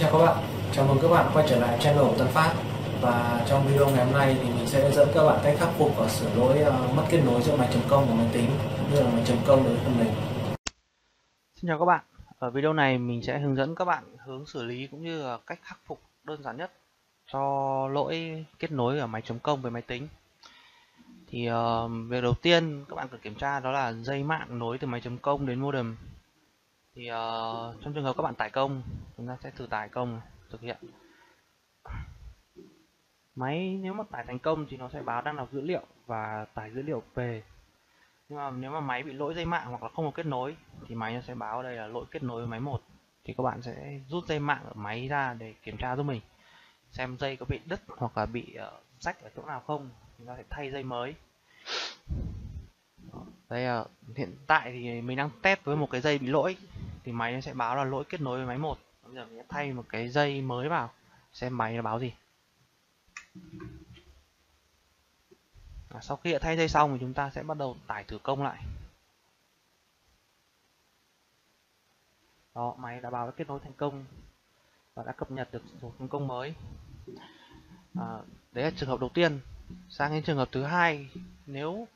chào các bạn, chào mừng các bạn quay trở lại channel của Tân Phát và trong video ngày hôm nay thì mình sẽ hướng dẫn các bạn cách khắc phục và sửa lỗi uh, mất kết nối giữa máy chấm công và máy tính cũng như là máy chấm công đối với phần mềm. Xin chào các bạn, ở video này mình sẽ hướng dẫn các bạn hướng xử lý cũng như là cách khắc phục đơn giản nhất cho lỗi kết nối ở máy chấm công với máy tính. Thì uh, việc đầu tiên các bạn cần kiểm tra đó là dây mạng nối từ máy chấm công đến modem thì uh, trong trường hợp các bạn tải công chúng ta sẽ thử tải công thực hiện. Máy nếu mà tải thành công thì nó sẽ báo đang đọc dữ liệu và tải dữ liệu về. Nhưng mà nếu mà máy bị lỗi dây mạng hoặc là không có kết nối thì máy nó sẽ báo đây là lỗi kết nối với máy một. Thì các bạn sẽ rút dây mạng ở máy ra để kiểm tra giúp mình xem dây có bị đứt hoặc là bị uh, rách ở chỗ nào không. Chúng ta sẽ thay dây mới. Đây uh, ờ, hiện tại thì mình đang test với một cái dây bị lỗi thì máy nó sẽ báo là lỗi kết nối với máy một. Bây giờ mình thay một cái dây mới vào xem máy nó báo gì. À, sau khi đã thay dây xong thì chúng ta sẽ bắt đầu tải thử công lại. Đó máy đã báo đã kết nối thành công và đã cập nhật được một thành công mới. À, đấy là trường hợp đầu tiên. Sang đến trường hợp thứ hai nếu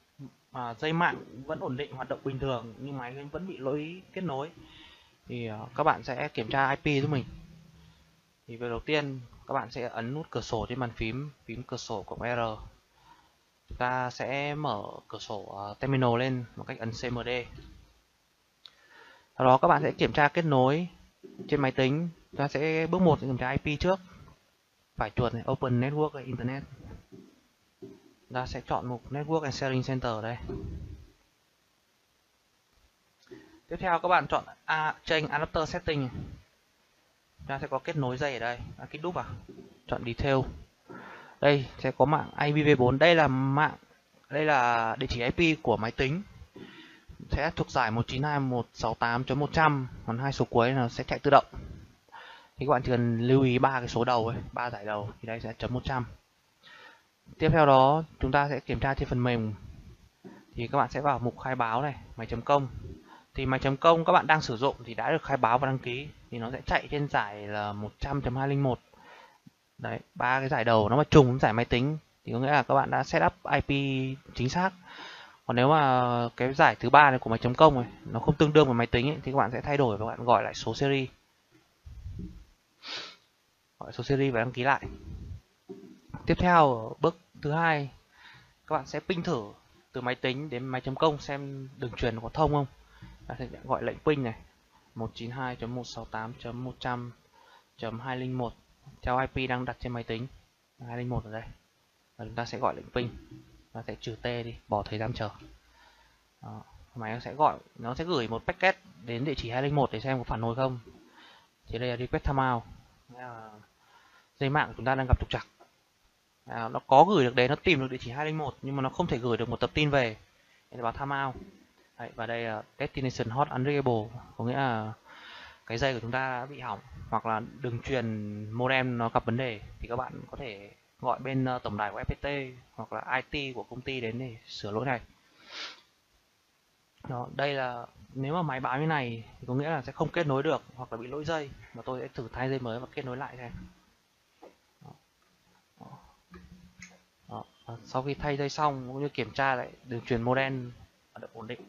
mà dây mạng vẫn ổn định hoạt động bình thường nhưng máy vẫn bị lỗi kết nối thì ờ, các bạn sẽ kiểm tra IP giúp mình. Thì việc đầu tiên, các bạn sẽ ấn nút cửa sổ trên bàn phím phím cửa sổ cộng R. Chúng ta sẽ mở cửa sổ ờ, terminal lên một cách ấn CMD sau đó các bạn sẽ kiểm tra kết nối trên máy tính. Chúng ta sẽ bước một kiểm tra IP trước. Phải chuột này, Open Network Internet. Chúng ta sẽ chọn mục Network and Sharing Center đây tiếp theo các bạn chọn a change adapter setting. Chúng ta sẽ có kết nối dây ở đây. À, kích đúp vào chọn detail. Đây sẽ có mạng IPv4 đây là mạng đây là địa chỉ IP của máy tính. Sẽ thuộc giải 192.168.100 còn hai số cuối là sẽ chạy tự động. Thì các bạn chỉ cần lưu ý ba cái số đầu ấy ba giải đầu thì đây sẽ chấm 100 tiếp theo đó chúng ta sẽ kiểm tra trên phần mềm. Thì các bạn sẽ vào mục khai báo này máy chấm công thì máy chấm công các bạn đang sử dụng thì đã được khai báo và đăng ký. Thì nó sẽ chạy trên giải là 100.201 đấy ba cái giải đầu nó mà trùng giải máy tính thì có nghĩa là các bạn đã set up IP chính xác. Còn nếu mà cái giải thứ ba này của máy chấm công này nó không tương đương với máy tính ấy, thì các bạn sẽ thay đổi và các bạn gọi lại số series. Gọi số series và đăng ký lại. Tiếp theo bước thứ hai các bạn sẽ ping thử từ máy tính đến máy chấm công xem đường truyền có thông không. À, ta sẽ gọi lệnh ping này. 192.168.100.201 theo IP đang đặt trên máy tính. 201 ở đây. Và chúng ta sẽ gọi lệnh ping ta sẽ trừ t đi bỏ thời gian chờ. Đó. máy nó sẽ gọi nó sẽ gửi một packet đến địa chỉ 201 để xem có phản hồi không. Thì đây là request timeout dây mạng của chúng ta đang gặp trục trặc. À, nó có gửi được đấy nó tìm được địa chỉ 201 nhưng mà nó không thể gửi được một tập tin về. Để báo timeout Đấy, và đây là destination hot unreachable có nghĩa là cái dây của chúng ta đã bị hỏng hoặc là đường truyền modem nó gặp vấn đề thì các bạn có thể gọi bên ờ, tổng đài của FPT hoặc là IT của công ty đến để sửa lỗi này đó đây là nếu mà máy báo như này thì có nghĩa là sẽ không kết nối được hoặc là bị lỗi dây mà tôi sẽ thử thay dây mới và kết nối lại xem đó. Đó. Đó. sau khi thay dây xong cũng như kiểm tra lại đường truyền modem Ờ, hoạt động ổn định.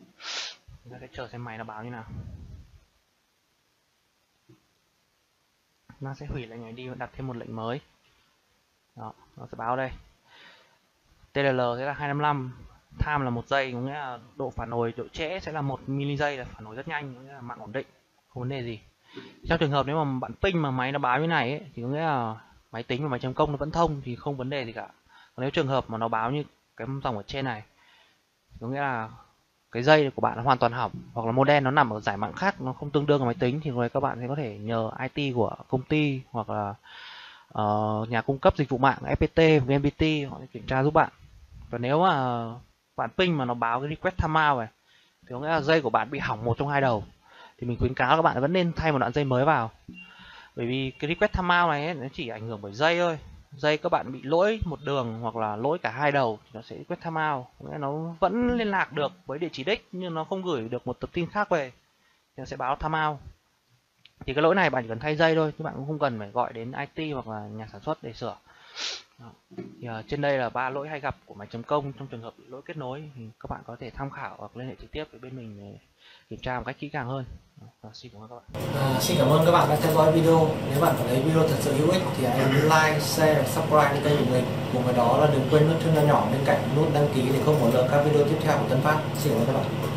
Chúng ta sẽ chờ xem máy nó báo như nào. Nó sẽ hủy lệnh này đi và đặt thêm một lệnh mới. Đó nó sẽ báo đây. TLL sẽ là 255 tham là một giây có nghĩa là độ phản hồi độ trễ sẽ là một mili giây là phản hồi rất nhanh có nghĩa là mạng ổn định không vấn đề gì. Trong trường hợp nếu mà bạn ping mà máy nó báo như này ấy, thì có nghĩa là máy tính và máy chấm công nó vẫn thông thì không vấn đề gì cả. Còn nếu trường hợp mà nó báo như cái dòng ở trên này có nghĩa là cái dây của bạn hoàn toàn hỏng hoặc là modem nó nằm ở giải mạng khác nó không tương đương với máy tính thì rồi các bạn sẽ có thể nhờ IT của công ty hoặc là uh, nhà cung cấp dịch vụ mạng FPT, VNPT họ sẽ kiểm tra giúp bạn. Và nếu mà bạn ping mà nó báo cái request timeout này thì có nghĩa là dây của bạn bị hỏng một trong hai đầu. Thì mình khuyến cáo các bạn vẫn nên thay một đoạn dây mới vào. Bởi vì cái request timeout này ấy, nó chỉ ảnh hưởng bởi dây thôi dây các bạn bị lỗi một đường hoặc là lỗi cả hai đầu thì nó sẽ quét timeout nghĩa nó vẫn liên lạc được với địa chỉ đích nhưng nó không gửi được một tập tin khác về thì nó sẽ báo timeout thì cái lỗi này bạn chỉ cần thay dây thôi chứ bạn cũng không cần phải gọi đến IT hoặc là nhà sản xuất để sửa. Đó. thì uh, trên đây là ba lỗi hay gặp của máy chấm công. Trong trường hợp bị lỗi kết nối thì các bạn có thể tham khảo hoặc liên hệ trực tiếp với bên mình để kiểm tra một cách kỹ càng hơn. Đó, xin cảm ơn các bạn. À, xin cảm ơn các bạn đã theo dõi video. Nếu bạn cảm thấy video thật sự hữu ích thì hãy like share subscribe kênh của mình. Cùng với đó là đừng quên nút chuông nhỏ bên cạnh nút đăng ký để không bỏ lỡ các video tiếp theo của Tân Phát. Xin cảm ơn các bạn.